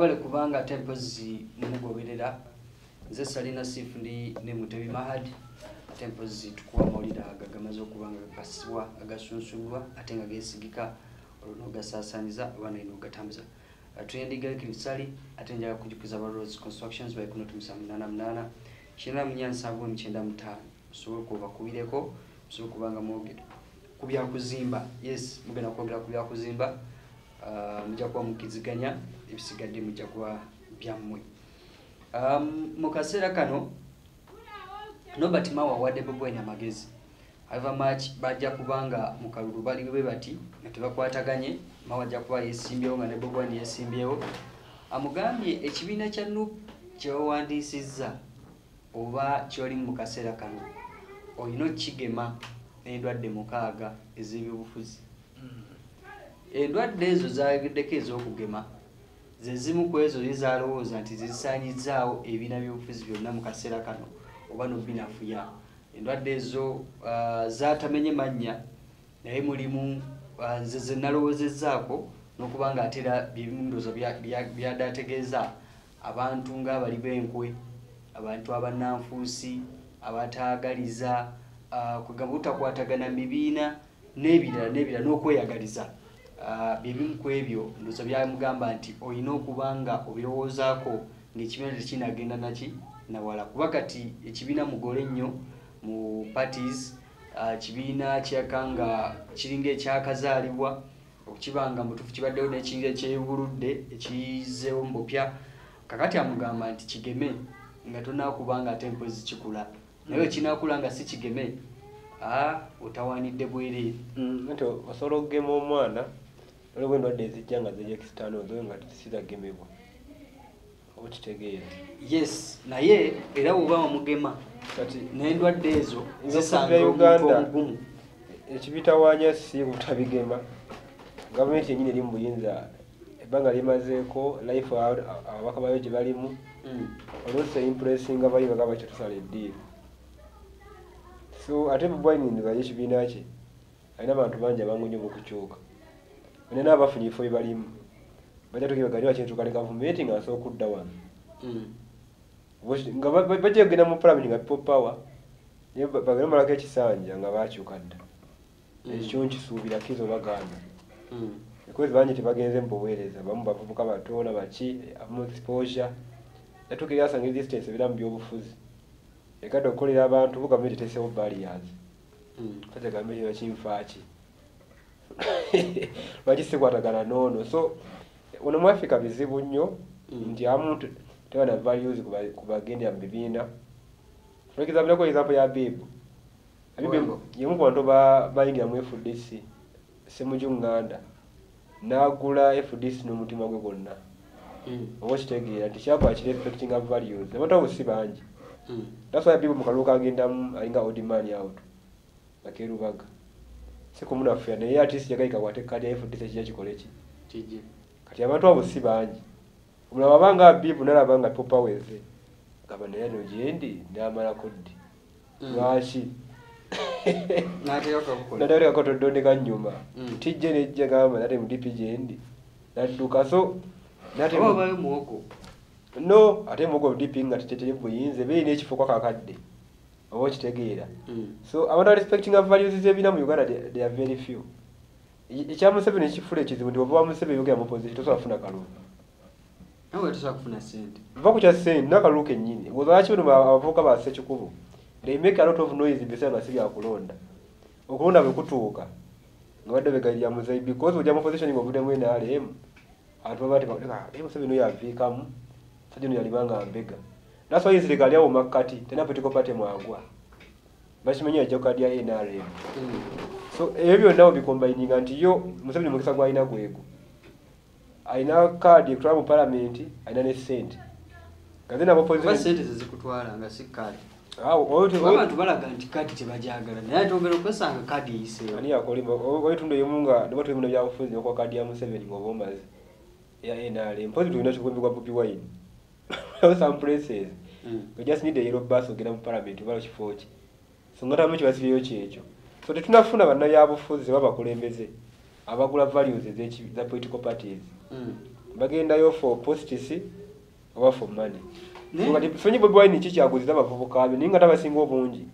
mwebale kubanga ate mpozi nemugoberera nze salina sifu ndi ne mutebi mahad. Ate mpozi tukuwa amawulire aga gamaze okuba nga gakasibwa agasunsulwa ate nga gesigika. Olwo nogasasaniza oba naye nogatambuza tuyendigalekirinsali ate njaga kujukiza ba roads constructions by kuno tumisa munana munana kyenda munya nsanvu mta mutaano musobole kubakubireko musobole kubanga mwogere ku byakuzimba yes mugenda kwogera ku byakuzimba mujja kuba mukiziganya ebisigadde mujja kuba byammwe. Um, mu kaseera kano nobert mawa awadde bobweni amagezi. However much bajja kubanga mu kalulu bali bwe bati nga tebakwataganye mawa ajja kuba yesimbyewo nga ne bobweni yesimbyewo amugambye ekibiina kya nup kyewawandiisizza oba kyolimu mu kaseera kano olina okigema n'endwadde mukaaga ez'ebyobufuzi. Endwadde ezo zageddeko ez'okugema ze zimu ku ezo zezalowooza nti zisaanyizaawo ebibiina by'obufuzi byonna mu kaseera kano oba nobinafuya endwadde ezo ah, zatamenye mannya naye mulimu nze ze nalowoozezaako n'okuba nga ate era byebimu ndowooza bya- bya- byaddategeeza abantu ng'abali b'enkwe abantu abannanfuusi abataagaliza ah, kwegamba butakwatagana mu bibiina n'ebirala n'ebirala n'okweyagaliza byebimu ku ebyo ndowooza byamugamba nti olina okuba nga obirowoozaako ng'ekibiina tekinagenda naki nawala. Kuba kati ekibiina mugole nnyo mu parties ah, kibiina kyaka nga kiringa ekyakazaalibwa okukiba nga mutuufu kibaddewo n'ekiringa ekyebuludde ekizeewo mu bupya. Kakati amugamba nti kigeme nga tonakuba nga ate mpozi kikula naye kinakula nga si kigeme ah, otawanidde bwereere Mm, nti osobola okugema omwana waliwo endwadde ezijja nga ziri external zoyo nga sizagemebwa oba kitegeera yes naye era bwoba wamugema kati n'endwadde ezo Nga zisanga omuntu Uganda, omugumu. ekibitawaanya si butabigema. Gavumenti yenyini eri mu buyinza ebbanga limazeeko life ababaka bayo gye balimu. Mm. oluusi impressinga bayi bagamba kyetusala eddiiro so ate bubwayininzi baye ekibiina kye alina abantu bangi abangu nnyo mukukyuka ene n'abafunye ebifo bye balimu bajja tugebagani bakintukale gavumenti nga nsobola okudda wano. Mm. Nga ba- ba- bajja kugenda mu palamenti nga people power. Naye ba- bagende malako ekisanja nga bakyuka dda Mm. ekyo nkisuubira kizo bagaana Mm. because bangi tebagenze mu buweereza bamu bavubuka batoona baki abamu exposure. Yatuukira yasanga existence ebiramu by'obufuzi. Ekadde okukolera abantu bu gavumenti eteesewo barriers. Kajja gavumenti bakinfaaki lwaki sikwatagana noono so ono mu africa bizibu nnyo Mm. nti amu te- tebana values ku ba- ku bagendera mu bibiina. For example ya bibu yemu ku bantu ba- bayingira mu fdc semuju nganda. N'agula fdc n'omutima gwe gwonna. Mm. oba okitegeera nti kyaba kiri respecting of values. Abantu abo si bangi. Mm. that's why bibu mu kalulu kagendamu alinga old man out. Akerubaga sikumunafuya naye ati sijagaika kwate kadi ya fdc kijja kikole ki kati abantu abo si bangi. Omulaba abanga bibu nalaba nga popa weze. Gaba naye no gyendi namalako ddi Mm. lwaki? N'ateeka kakukola. nataleka kotodondeka nyuma tijje nejja gamba nate mudipi gyendi nadduka so no ate mugo dipi nga teteteri buyinza ebeerina ekifo kwa kakadde oba okitegeera. Mm. so abantu respecting of values zebina mu uganda they- are very few. Ekya museveni ekifula ekizibu nti oba museveni yogera mu opposition tosobola kufuna kalulu va ku kya sente nakalulu kennyini ngozalaki bano ba- abavubuka ba ssekikubo they make a lot of noise biseera nga si byakulonda okulonda bwe kutuuka nga badde begalira muzeyi because ojja mu position nga ovuddemu nrm abantu baba tebaa museveni oyo aviikamu sajja no yalibanga mbega that's why isirika lyawo makkati tena political party mwagwa bakimanyi yajja ku kadi ya nrm Mm. so ebyo byonna obikombayininga nti yo museveni mukisa gwalina gwego alina kaadi ekutwala mu palamenti alina ne sente nga ze nabo Oba opposition- ssente ze zikutwala nga si kaadi. Awo, oyo te- Kuba abantu balaga nti kaadi tebagyagala naye ate ogera okwesanga kaadi eyiseewo. ani yakolimba oitunda emu nga niba tuli muno byabufuzi okwa kaadi ya museveni ngaoba omaze ya nrm mpozi tulina kikumbibwa bobi wine some places. Mm. we just need a yellow bus ogenda mu parliament oba kifo ki so nga tamu kibasibyeyo kyekyo. So tetunafuna bannabyabufuzi oba bakulembeze abagula values ez'eki- za political parties. Mm. bagendayo for posts oba for money. Kati sonyi bobi wine kikyaguziza abavubuka be naye nga tabasinga obungi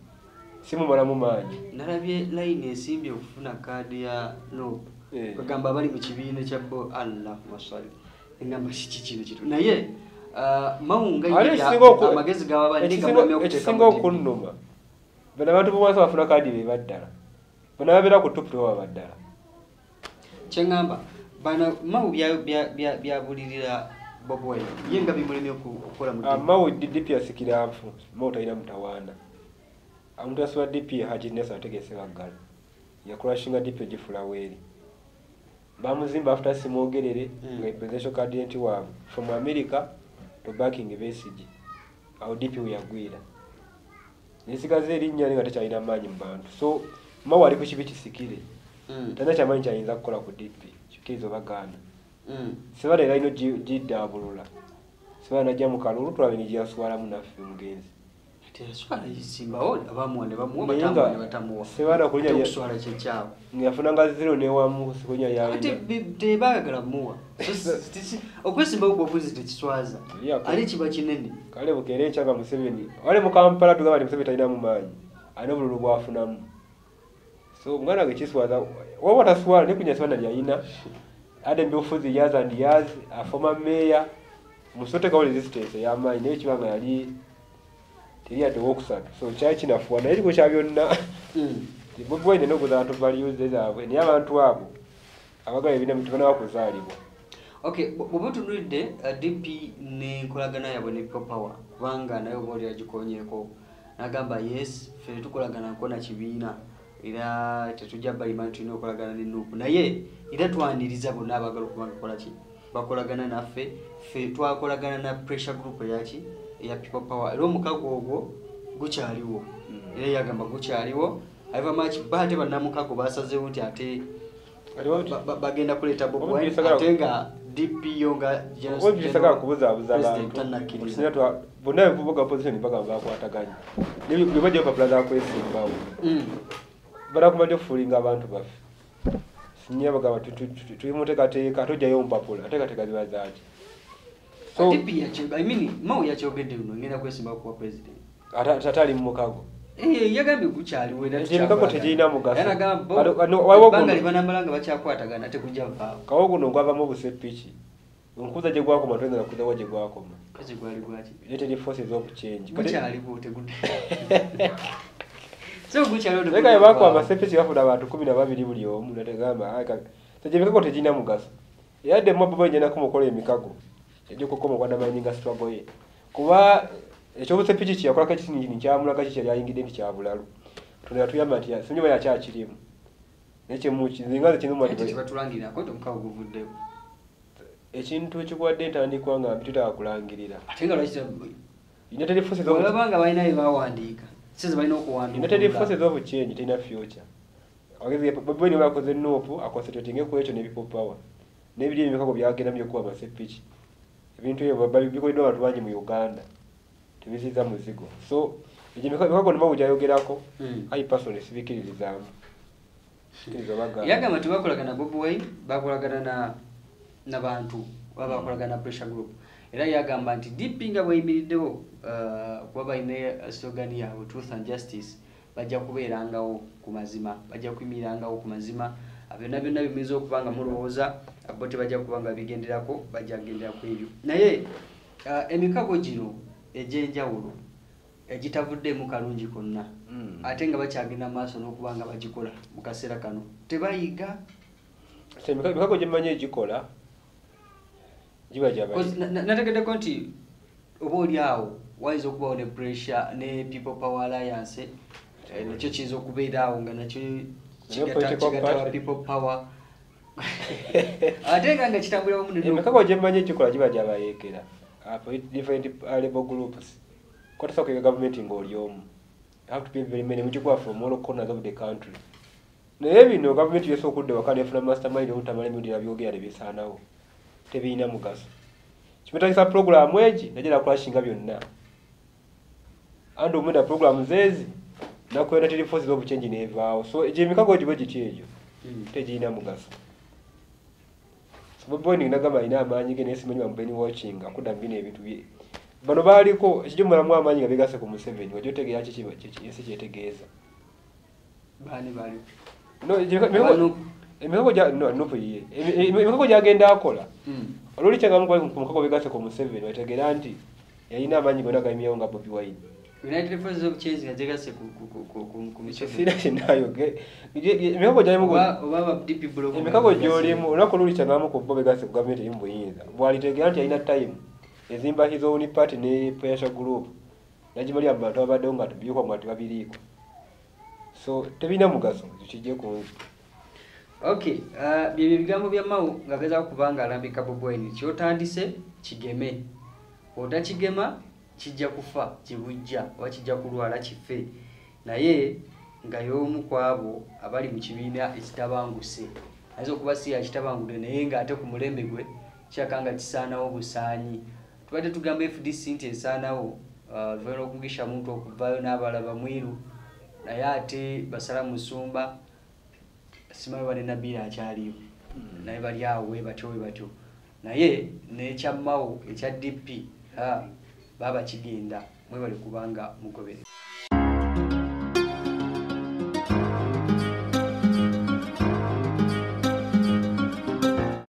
simumalamu maanyi nalabye layini esimbye okufuna kaadi ya no Eh. bagamba abali mu kibiina kya bo allah maswali. Engamba kiki kino kitu naye ah, mawunga ate ye ekisinga ya- oku- amagezi gaba bali ekisinga- gamulamya okuteeka ekisinga mu DP. okunnuma bano abantu bomansi bafuna kaadi be baddala. Bano ababeera ku topu tewe babaddala. Kyeŋŋamba bano mawu bya- bya- bya- byabulirira boboy ye nga bimulemye oku- okukola DP. mawe dp asikira nfu mawe talina mutawaana. Omuntu yasoba dp haji nesa ategese baggala yakulashinga dp egifula weeri bamuzimba afuta simwogerere Mm. nga presidential candidate waabwe from america to backing besigi awo dp weyagwira nesigaza erinnya nga tekyalina maanyi mu bantu. So mawe ali ku kibi kisikire. Mm, talina kyamaanyi kyayinza kukola ku dp kikiriza obagaana mm. sebala era ino gidaabulula sebala najja mu kalulu tulabe negyaswalamu naffe mugenzi Ate enswala yisimbawo abamuwa ne bamuwa batamuwa ne batamuwa. Sewala kulinya Ate ya- okuswala kyekyawo ngayafunanga zero newamu sikunya ate yalina bi- tebaagala muwa okwesimbawo bwobuzi tekiswaza. Yako. ate kiba kinene. Kale bukeera enkyanga museveni. Wale mu kampala tugamba museveni talinamu maanyi. Alina obululu bwafunamu? So omwana ge kiswaza waba taswala nekunya sibana lyalina ade mbyobufuzi years and years afoma meya musotekawo resistance eyamaanyi naye kibanga yali teri yadde owokusatu so kyali kinafuwa. Naye eriko kya byonna Mm. bobi wine nokuza abantu values zaabwe naye abantu abo abagala ebina tibana bakuzaalibwa okay bw'oba otunuulidde uh, dp n'enkolagana yabwe ne people power kubanga naye oba oli agikonyeeko nagamba yes ffe tukolagana nkona kibiina era tetujja balima tulina okolagana ne nuupu. Naye era twaniriza bonna abagala okuba ngakola ki? Bakolagana naffe ffe twakolagana na pressure group eyaki eya people power era omukago ogwo gukyaliwo Mm. era yagamba gukyaliwo aiva mach ba ate bannamukago basazeewo nti ate bagenda kuleeta Bobi Wine ate nga dp yo nga General- obundi bisagala kubuzaabuza President abantu tannakkiriza. Mukiseera twa- bonna bevubuga opposition bagamba bakwataganya bwe bajja empapula zakwesimbawo Mm. balakumanja okufuulinga abantu baffe sinya bagamba tu- tu- tu- tuli muteekateeka tojjayo mpapula ateekateeka ziba zaaki so dp yakyo- I mean, mao yakyogedde luno ngenda kwesimba kuwa president. Ate ate ali mu mukago. Eh, yagambye gukyaliwo era Ekyo emikago tegirina mugaso. Era nagamba bo- Kano- kano waliwo ebbanga guno- libanamala nga bakyakwatagana tekujja vaawo kawo guno gwavamu obusepiki nkuza gye gwakoma toyinza nakuzawo gye gwakoma kazi gwali gwaki united forces of change. Gukyaliwo naye kale bakuba amasepiki bafuna abantu kumi na babiri buli omu nategamba tegye emikago tegirina mugaso. Era dde mwaboba enjenako mukola emikago egyokukoma okwandamanyiga struggle ye kuba ekyobusepiki kyeyakolako ekisinini kyamulaga ki? Kyali ayingidde nti kyabulalu. Katonda yatuyamba nti sinyoba yakyakirimu omukago guvuddewo ekintu ekikuwadde entandikwa nga mbitutaka kulangirira nga united forces of nga change terina future. Wagezi bwe bakoze nuupu aconcentrating ku ekyo ne people power. N'ebiri emikago byagenda byokuba amasepiki ebintu ebyo bikoleddwa abantu bangi mu uganda. Tebiziza muzigo. So egyo emika- emikago nemawe gyayogerako Mm. ai person sibikiririzaamu yagamba tebakolagana bobi wine bakolagana na nabantu oba bakolagana na pressure group. Era yagamba nti dp nga bweyimiriddewo uh, kuba balina slogan yaabwe truth and justice bajja kubeerangawo ku mazima bajja kuyimirangawo ku mazima byonna byonna bimuyinza okuba nga mulowooza bo tebajja kuba nga bigenderako bajja kugendera ku ebyo naye uh, emikago gino egy'enjawulo egitavuddeemu kalungi konna Mm. ate nga bakyagenda maaso n'okuba nga bagikola mu kaseera kano tebayiga emikago gyemanyi egikola giba nategeddeko nti oba oli awo wayinza okubawo ne pressure ne people power alliance eh, nakyo kiyinza okubeeraawo nga nakyo kigata- political kigata wa party. people power? Ate nga nga kitambulira wamu ne- emikago gyemanyi egikola giba gyabayekera Apo, different label groups kotasobola kuyega gavumenti ng'oli omu You have to be very many mugikuba from all corners of the country. Naye bino gavumenti yesobola okudda waka nefuna mastermind obutamala emirundi nabyogera nebisaanawo tebirina mugaso kimetagisa puroguramu egi najera kulashinga byonna andi omwenda puroguramu zezi nakwenda teri forces obuchenji nevaawo so egyo emikago gibwe giti egyo Mm. tegirina mugaso. Bobi wine nagamba alina amaanyi ge naye simanyi bamupeni watching bino ebintu bye. Bano baaliko ekijumulamu amaanyi nga begase ku museveni wajja otegeera kiki kiki- ensi kyetegeeza? Baani bali No, emika- emikako- Abantu- emikako gya no nupu ye Emi- emi- emikako gyagenda akola. Mm. olwoli kyangamu ku mukako begase ku museveni wategeera nti yalina amaanyi gonna galimyewo nga bobi wine united forces of change nga zegase ku- emikako nga gyolimu olunaku luli kyangamu ku bo begase ku gavumenti eri mu buyinza. Bwalitegeera nti yalina time ezimba his own party ne pressure group nagimalya mu bantu abaddewo nga tubyuka nga tebabiriiko so tebirina mugaso kijje ku nsi okay uh, byebyo ebigambo bya mawu nga gezaako kubanga alambika bobwine kyotandise kigeme. Otakigema kijja kufa kibujja oba kijja kulwala kife. Naye nga y'omu ku abo abali mu kibiina ekitabanguse ayinza okuba si yakitabangudde naye ng'ate ku mulembe gwe kiraka nga kisaanawo busaanyi. Tubadde tugamba fdc nti esaanawo uh, luvannyuma lw'okugisha muntu okuvaayo n'abalaba mwiru naye ate basala musumba simanyi bane nabiira akyaliwo naye bali awo we batyo we batyo. Naye nekyammawo ekya dp ah, baba kigenda mwebali kubanga mugobere